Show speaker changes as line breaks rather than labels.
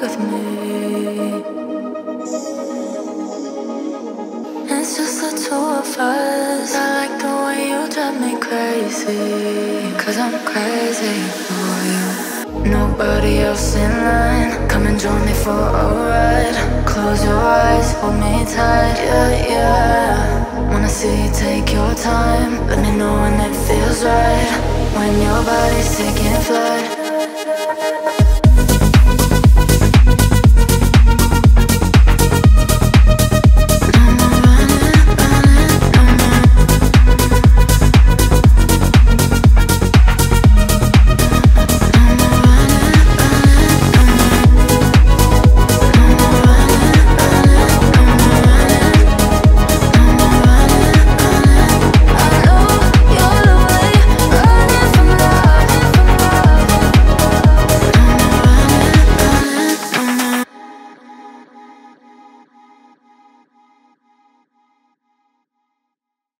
with me. It's just the two of us. I like the way you drive me crazy. Cause I'm crazy for you. Nobody else in line. Come and join me for a ride. Close your eyes, hold me tight. Yeah, yeah. Wanna see you take your time. Let me know when it feels right. When your body's taking flight.